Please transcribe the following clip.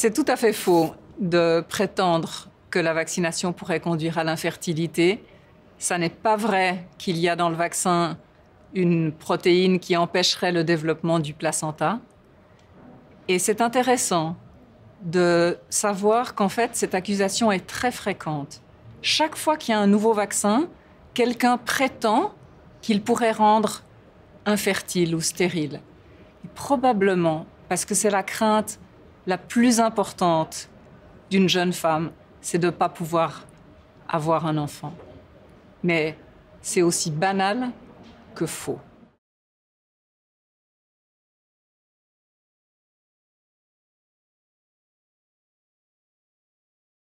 C'est tout à fait faux de prétendre que la vaccination pourrait conduire à l'infertilité. Ça n'est pas vrai qu'il y a dans le vaccin une protéine qui empêcherait le développement du placenta. Et c'est intéressant de savoir qu'en fait, cette accusation est très fréquente. Chaque fois qu'il y a un nouveau vaccin, quelqu'un prétend qu'il pourrait rendre infertile ou stérile. probablement parce que c'est la crainte la plus importante d'une jeune femme, c'est de ne pas pouvoir avoir un enfant. Mais c'est aussi banal que faux.